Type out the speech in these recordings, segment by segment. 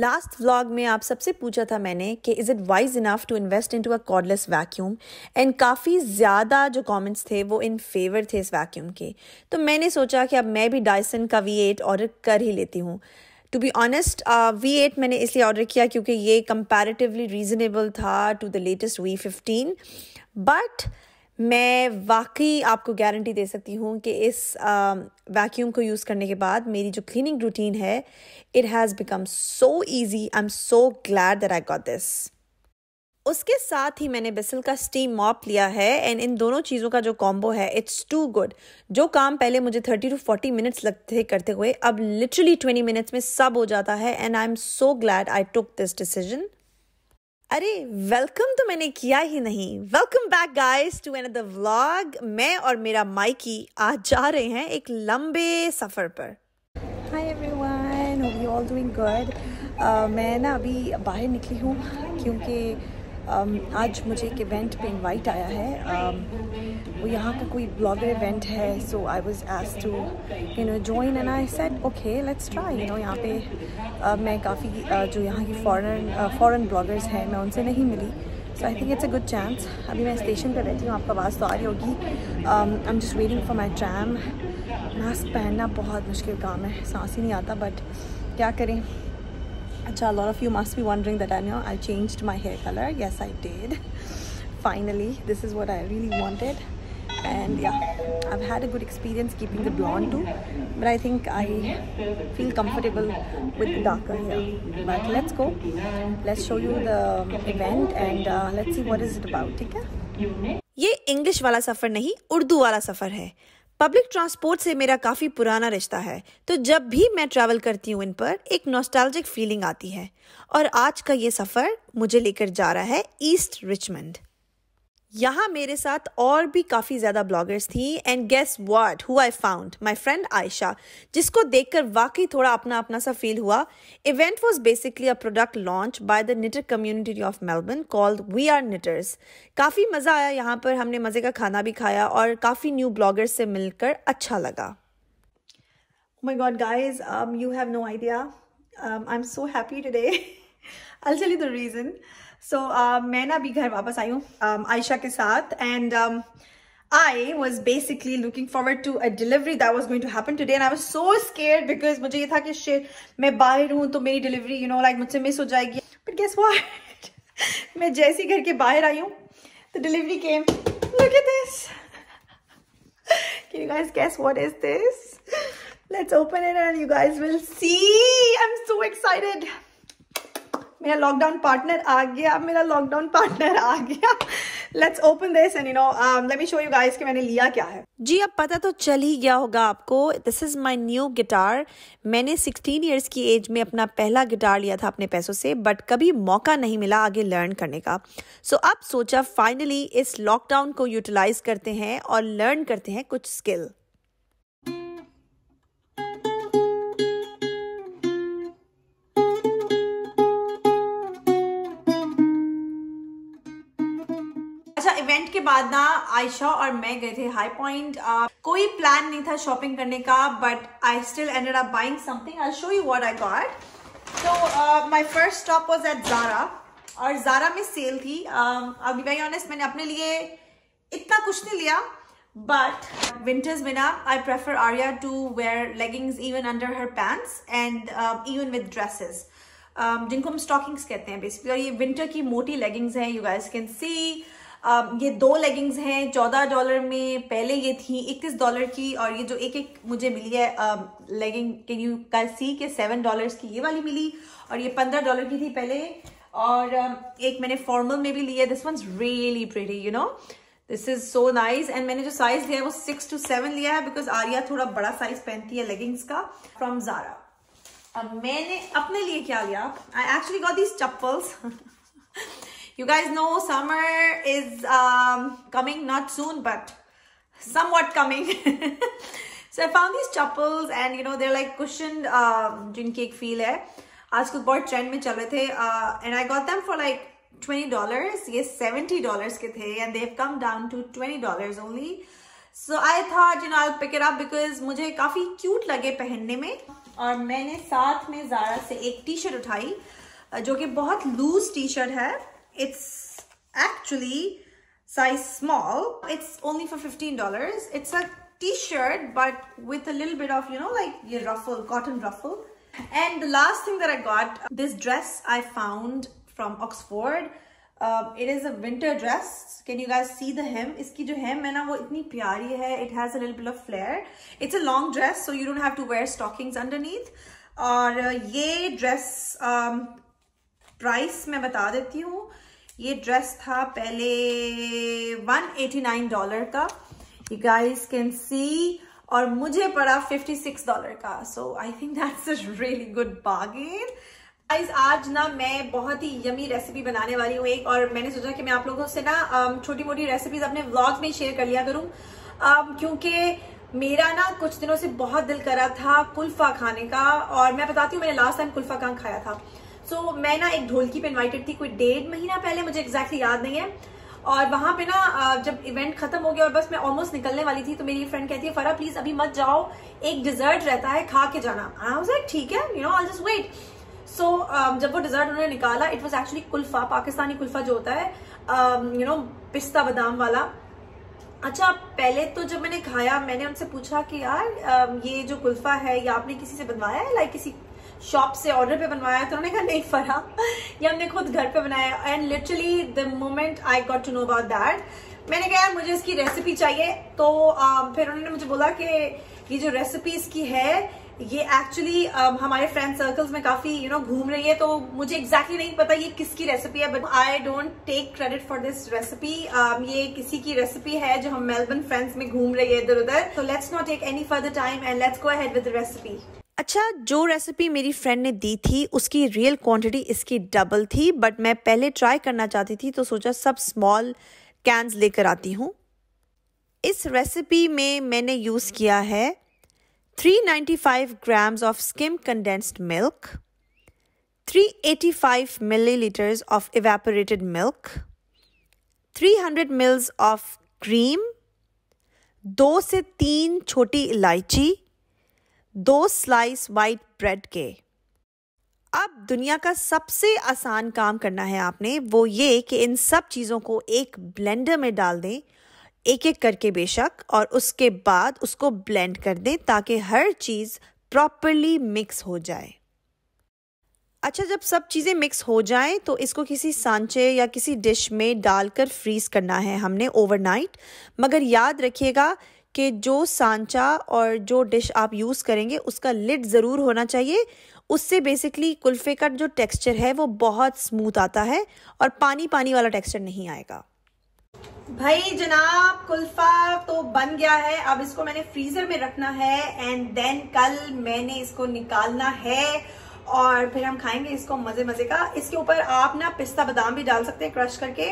Last vlog में आप सबसे पूछा था मैंने कि is it wise enough to invest into a cordless vacuum and काफ़ी ज़्यादा जो कमेंट्स थे, वो इन फेवर थे इस वैक्यूम के। तो मैंने सोचा कि अब मैं भी डायसन का वी एट ऑर्डर कर ही लेती हूँ। To be honest V eight मैंने इसलिए ऑर्डर किया क्योंकि ये कंपैरेटिवली रीज़नेबल था to the latest V fifteen but मैं वाकई आपको गारंटी दे सकती हूँ कि इस वैक्यूम को यूज़ करने के बाद मेरी जो क्लीनिंग रूटीन है it has become so easy I am so glad that I got this उसके साथ ही मैंने बिसल का स्टीम मॉप लिया है एंड इन दोनों चीज़ों का जो कॉम्बो है इट्स टू गुड जो काम पहले मुझे थर्टी टू फोर्टी मिनट्स लगते करते हुए, अब लिटरली ट्वेंटी मिनट्स में सब हो जाता है and I am so glad I took this decision अरे वेलकम तो मैंने किया ही नहीं। Welcome back guys to an vlog मैं और मेरा माइकी आज जा रहे हैं एक लंबे सफ़र पर। Hi everyone hope you all doing good मैं ना अभी बाहर निकली हूँ क्योंकि um, आज मुझे एक इवेंट पे इनवाइट आया है। Um, वो यहाँ का कोई ब्लॉगर इवेंट है so I was asked to you know join and I said okay let's try you know यहाँ पे uh, मैं काफ़ी uh, जो यहाँ की फॉरेन फॉरेन ब्लॉगर्स हैं मैं उनसे नहीं मिली। So I think it's a good chance अभी मैं स्टेशन पर बैठी हूँ आपका आवाज़ तो आ रही होगी। I am just waiting for my tram mask पहनना बहुत मुश्किल काम है सांस ही नहीं आता बट क्या करें? Acha, a lot of you must be wondering that I know I changed my hair color. Yes, I did. Finally, this is what I really wanted. And yeah, I've had a good experience keeping the blonde too. But I think I feel comfortable with the darker hair. But let's go. Let's show you the event and uh, let's see what is it about. ठीक है? ये English वाला सफ़र नहीं उर्दू वाला सफ़र है public transport से मेरा काफ़ी पुराना रिश्ता है तो जब भी मैं ट्रैवल करती हूँ इन पर, एक नॉस्टैल्जिक फीलिंग आती है। और आज का ये सफ़र मुझे लेकर जा रहा है ईस्ट रिचमंड यहाँ मेरे साथ और भी काफ़ी ज़्यादा ब्लॉगर्स थी and guess word who I found my friend Ayesha जिसको देखकर वाकई थोड़ा अपना अपना सा फील हुआ। Event was basically a product launch by the knitter community of Melbourne called we are knitters काफ़ी मज़ा आया यहाँ पर, हमने मज़े का खाना भी खाया और काफ़ी न्यू ब्लॉगर्स से मिलकर अच्छा लगा। God, guys um you have no idea. Um i'm so happy today. I'll tell you so uh, मैं ना अभी घर वापस आई हूँ um, आयशा के साथ and I was basically looking forward to a delivery that was going to happen today and I was so scared because मुझे ये था कि शेर मैं बाहर हूँ तो मेरी डिलीवरी यू नो लाइक मुझसे मिस हो जाएगी बट गैस वॉट मैं जैसी घर के बाहर आई हूँ तो डिलीवरी के Can you guys, guess what is this? Let's open it and you guys will see. I'm so excited. मेरा लॉकडाउन पार्टनर आ गया मेरा लॉकडाउन पार्टनर आ गया। Let's open this and you know let me show you guys कि मैंने लिया क्या है। जी अब पता तो चल ही गया होगा आपको this is my new guitar मैंने 16 इयर्स की एज में अपना पहला गिटार लिया था अपने पैसों से बट कभी मौका नहीं मिला आगे लर्न करने का। सो so, अब सोचा फाइनली इस लॉकडाउन को यूटिलाइज करते हैं और लर्न करते हैं कुछ स्किल बाद ना आयशा और मैं गए थे हाई पॉइंट कोई प्लान नहीं था शॉपिंग करने का but I still ended up buying something I show you what I got तो my first stop was at Zara और जारा में सेल थी. अभी वेरी ऑनेस्ट मैंने अपने लिए इतना कुछ नहीं लिया बट विंटर्स में ना I prefer Arya to wear leggings even under her pants and even with dresses जिनको हम स्टॉकिंग्स कहते हैं बेसिकली और ये विंटर की मोटी लेगिंग्स हैं यू गाइस कैन सी ये दो लेगिंग्स हैं, चौदह डॉलर में पहले ये थी इकतीस डॉलर की और ये जो एक एक मुझे मिली है लेगिंग के यू कैन सी के सेवन डॉलर्स की ये वाली मिली और ये पंद्रह डॉलर की थी पहले और एक मैंने फॉर्मल में भी ली है this ones really pretty you know this is so nice and मैंने जो साइज़ लिया है वो सिक्स टू सेवन लिया है बिकॉज़ आर्या थोड़ा बड़ा साइज़ पहनती है लेगिंग्स का फ्रॉम जारा अब मैंने अपने लिए क्या लिया? I actually got these chappals. You guys know summer is um, coming, not soon, but somewhat coming. so I found these chappals and you know, they're like cushioned um, जिनकी एक feel है. आजकल बहुत trend में चल रहे थे uh, and I got them for like $20. ये $70 के थे and they've come down to $20 only. So I thought, you know, I'll pick it up because मुझे काफ़ी cute लगे पहनने में. और मैंने साथ में ज़ारा से एक टी शर्ट उठाई जो कि बहुत लूज टी शर्ट है it's actually size small it's only for 15 dollars it's a t-shirt but with a little bit of you know like your ruffle cotton ruffle and the last thing that i got this dress i found from oxford uh, it is a winter dress can you guys see the hem iski jo hem hai na wo itni pyari hai it has a little bit of flare it's a long dress so you don't have to wear stockings underneath और ये dress price मैं बता देती हूँ। ये dress था पहले 189 dollar का। यू गाइस कैन सी और मुझे पड़ा 56 डॉलर का। So I think that's a really good bargain guys आज ना मैं बहुत ही यमी रेसिपी बनाने वाली हूँ एक और मैंने सोचा कि मैं आप लोगों से ना छोटी मोटी रेसिपीज़ अपने व्लॉग्स में शेयर कर लिया करूँ। क्योंकि मेरा ना कुछ दिनों से बहुत दिल करा था कुल्फा खाने का और मैं बताती हूँ, मैंने लास्ट टाइम कुल्फा कहाँ खाया था। सो so, मैं ना एक ढोलकी पे इनवाइटेड थी कोई डेढ़ महीना पहले मुझे एग्जैक्टली याद नहीं है। और वहाँ पे ना जब इवेंट खत्म हो गया और बस मैं ऑलमोस्ट निकलने वाली थी तो मेरी फ्रेंड कहती है फरा प्लीज़ अभी मत जाओ एक डिजर्ट रहता है खा के जाना। ठीक है you know I just wait so um, जब वो डिजर्ट उन्होंने निकाला it was actually kulfa Pakistani kulfa जो होता है यू नो पिस्ता बादाम वाला। अच्छा पहले तो जब मैंने खाया मैंने उनसे पूछा कि यार um, ये जो कुल्फा है या आपने किसी से बनवाया है? लाइक किसी शॉप से ऑर्डर पे बनवाया तो उन्होंने कहा नहीं फरा। ये हमने खुद घर पे बनाया and literally the moment I got to know about that मैंने कहा यार मुझे इसकी रेसिपी चाहिए। तो uh, फिर उन्होंने मुझे बोला कि ये जो रेसिपी इसकी है ये एक्चुअली um, हमारे फ्रेंड सर्कल्स में काफ़ी यू नो घूम रही है तो मुझे एग्जैक्टली exactly नहीं पता ये किसकी रेसिपी है but I don't take credit for this recipe ये किसी की रेसिपी है जो हम मेलबर्न फ्रेंड्स में घूम रही है इधर उधर तो let's not take any further time and let's go ahead with recipe अच्छा जो रेसिपी मेरी फ्रेंड ने दी थी उसकी रियल क्वांटिटी इसकी डबल थी बट मैं पहले ट्राई करना चाहती थी तो सोचा सब स्मॉल कैंस लेकर आती हूँ। इस रेसिपी में मैंने यूज़ किया है 395 grams of skim condensed milk, 385 milliliters of evaporated milk, 300 mils of cream, दो से तीन छोटी इलायची दो स्लाइस वाइट ब्रेड के। अब दुनिया का सबसे आसान काम करना है आपने, वो ये कि इन सब चीज़ों को एक ब्लेंडर में डाल दें एक एक करके बेशक, और उसके बाद उसको ब्लेंड कर दें ताकि हर चीज़ प्रॉपरली मिक्स हो जाए। अच्छा जब सब चीज़ें मिक्स हो जाएँ तो इसको किसी सांचे या किसी डिश में डालकर फ्रीज करना है हमने ओवरनाइट मगर याद रखिएगा कि जो सांचा और जो डिश आप यूज़ करेंगे, उसका लिड ज़रूर होना चाहिए। उससे बेसिकली कुल्फ़े का जो टेक्सचर है, वो बहुत स्मूथ आता है और पानी पानी वाला टेक्सचर नहीं आएगा। भाई, जनाब, कुल्फा तो बन गया है। अब इसको मैंने फ्रीजर में रखना है एंड देन कल मैंने इसको निकालना है और फिर हम खाएँगे इसको मज़े मज़े का। इसके ऊपर आप ना पिस्ता बादाम भी डाल सकते हैं क्रश करके।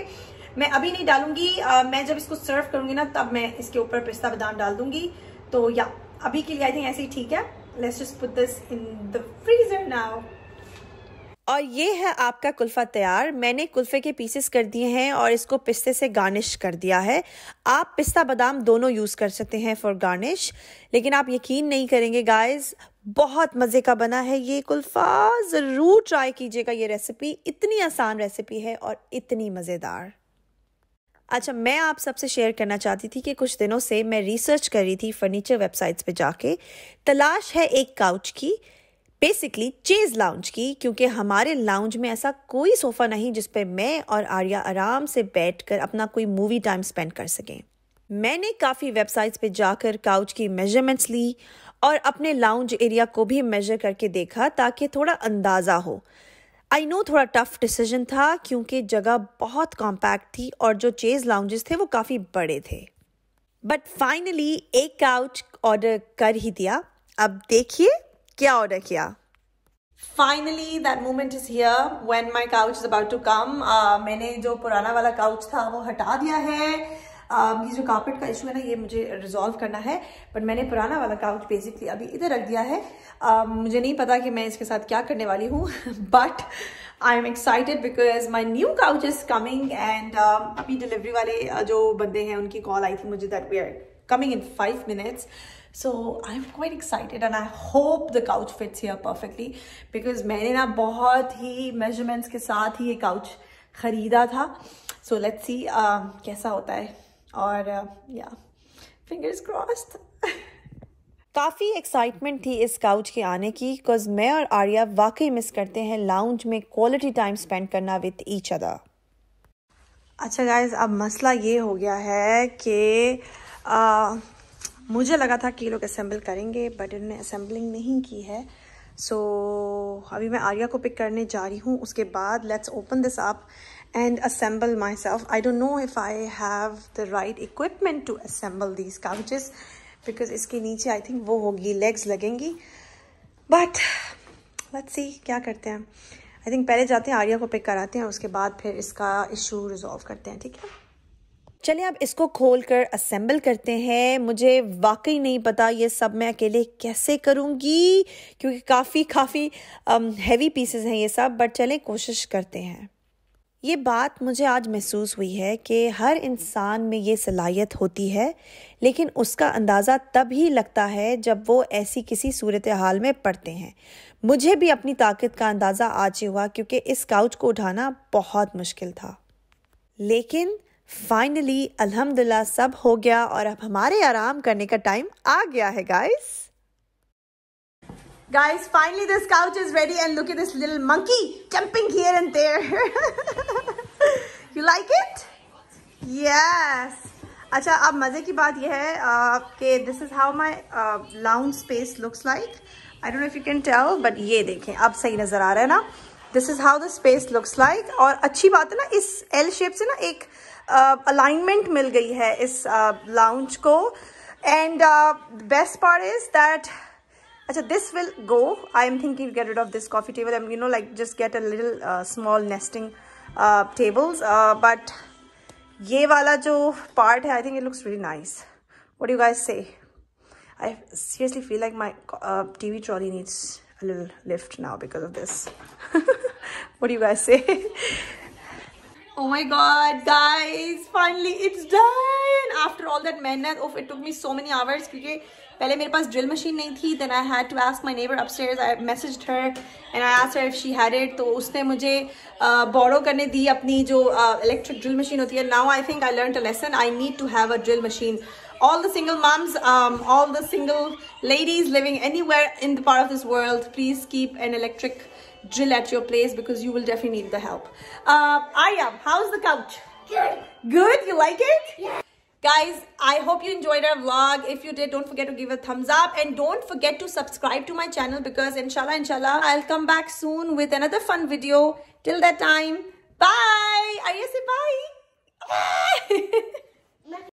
मैं अभी नहीं डालूँगी। आ, मैं जब इसको सर्व करूँगी ना तब मैं इसके ऊपर पिस्ता बादाम डाल दूँगी। तो या अभी के लिए आई थिंक ऐसे ही ठीक है। Let's just put this in the freezer now और ये है आपका कुल्फ़ा तैयार। मैंने कुल्फ़े के पीसेस कर दिए हैं और इसको पिस्ते से गार्निश कर दिया है। आप पिस्ता बादाम दोनों यूज़ कर सकते हैं फॉर गार्निश लेकिन आप यकीन नहीं करेंगे गाइस बहुत मज़े का बना है ये कुल्फ़ा। ज़रूर ट्राई कीजिएगा ये रेसिपी इतनी आसान रेसिपी है और इतनी मज़ेदार। अच्छा मैं आप सबसे शेयर करना चाहती थी कि कुछ दिनों से मैं रिसर्च कर रही थी फर्नीचर वेबसाइट्स पे जाके। तलाश है एक काउच की बेसिकली चेज लाउंज की, क्योंकि हमारे लाउंज में ऐसा कोई सोफ़ा नहीं जिस पे मैं और आर्या आराम से बैठकर अपना कोई मूवी टाइम स्पेंड कर सकें। मैंने काफ़ी वेबसाइट्स पे जाकर काउच की मेजरमेंट्स ली और अपने लाउंज एरिया को भी मेजर करके देखा ताकि थोड़ा अंदाज़ा हो। आई नो थोड़ा टफ डिसीज़न था क्योंकि जगह बहुत कॉम्पैक्ट थी और जो चेज लाउंजेस थे वो काफ़ी बड़े थे। बट फाइनली एक काउच ऑर्डर कर ही दिया। अब देखिए क्या ऑर्डर किया। Finally that moment is here when my couch is about to come मैंने जो पुराना वाला काउच था वो हटा दिया है। ये जो कार्पेट का इशू है ना ये मुझे रिजॉल्व करना है बट मैंने पुराना वाला काउच बेसिकली अभी इधर रख दिया है। Uh, मुझे नहीं पता कि मैं इसके साथ क्या करने वाली हूँ but I am excited because my new couch is coming and अभी डिलीवरी वाले जो बंदे हैं उनकी कॉल आई थी मुझे that we are coming in five minutes so I am quite excited and I hope the couch fits here perfectly because मैंने ना बहुत ही मेजरमेंट्स के साथ ही ये काउच ख़रीदा था। सो लेट्स सी कैसा होता है। और या फिंगर्स क्रॉस्ड काफ़ी एक्साइटमेंट थी इस काउच के आने की बिकॉज़ मैं और आर्या वाकई मिस करते हैं लाउंज में क्वालिटी टाइम स्पेंड करना विथ ईच अदर अच्छा गाइज़ अब मसला ये हो गया है कि मुझे लगा था कि ये लोग असेंबल करेंगे बट इन्होंने असेंबलिंग नहीं की है. सो so, अभी मैं आर्या को पिक करने जा रही हूँ उसके बाद let's open this up assemble myself I don't know if I have the right equipment to assemble these couches because इसके नीचे आई थिंक वो होगी लेग्स लगेंगी बट लेट्स सी क्या करते हैं आई थिंक पहले जाते हैं आर्या को पिक कराते हैं उसके बाद फिर इसका इशू रिजॉल्व करते हैं ठीक है चलिए, अब इसको खोल कर असेंबल करते हैं। मुझे वाकई नहीं पता ये सब मैं अकेले कैसे करूँगी, क्योंकि काफ़ी काफ़ी हैवी पीसेस हैं ये सब बट चलें, कोशिश करते हैं। ये बात मुझे आज महसूस हुई है कि हर इंसान में ये सलाहियत होती है, लेकिन उसका अंदाज़ा तब ही लगता है जब वो ऐसी किसी सूरत हाल में पड़ते हैं। मुझे भी अपनी ताकत का अंदाज़ा आज ही हुआ क्योंकि इस काउच को उठाना बहुत मुश्किल था। लेकिन फाइनली अल्हम्दुलिल्लाह सब हो गया और अब हमारे आराम करने का टाइम आ गया है guys Guys, finally this couch is ready and look at this little monkey jumping here and there. you like it? Yes. अच्छा अब मज़े की बात यह है कि this is how my lounge space looks like I don't know if you can tell but ये देखें अब सही नज़र आ रहा है ना this is how the space looks like और अच्छी बात है ना इस एल शेप से ना एक अलाइनमेंट uh, मिल गई है इस लाउंज uh, को and best part is that अच्छा this will go I am thinking get rid of this coffee table and you know like just get a little uh, small nesting uh, tables uh, but ये वाला जो part है I think it looks really nice what you guys say I seriously feel like my uh, TV trolley needs a little lift now because of this. what do you guys say? oh my god, guys! Finally, it's done! After all that mehnat, oh, it took me so many hours because पहले मेरे पास drill machine नहीं थी then I had to ask my neighbour upstairs I message her and I ask if she had it तो उसने मुझे बॉडो करने दी अपनी जो इलेक्ट्रिक ड्रिल मशीन होती है। Now I think I learn a lesson I need to have a drill machine all the single mums all the single ladies living anywhere in the part of this world please keep an electric drill at your place because you will definite the help I am how is the couch Good. Good. You like. Guys, I hope you enjoyed our vlog. If you did, don't forget to give a thumbs up and don't forget to subscribe to my channel because inshallah, inshallah, I'll come back soon with another fun video. Till that time, bye. Arya say bye. Bye.